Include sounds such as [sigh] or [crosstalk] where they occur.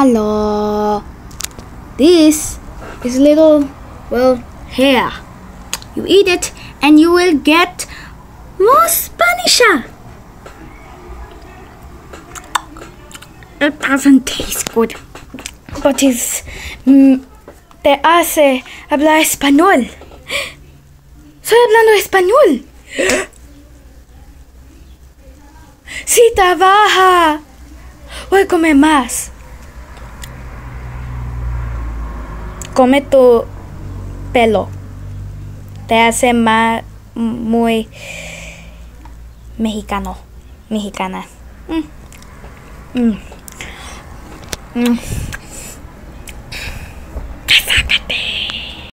malo. This is little, well, hair. You eat it and you will get more Spanish. It doesn't taste good, but it's, mm, te hace hablar español. Estoy hablando español. [gasps] Sí, trabaja. Voy a comer más. come tu pelo. Te hace más muy mexicano, mexicana. Mm. Mm. mm.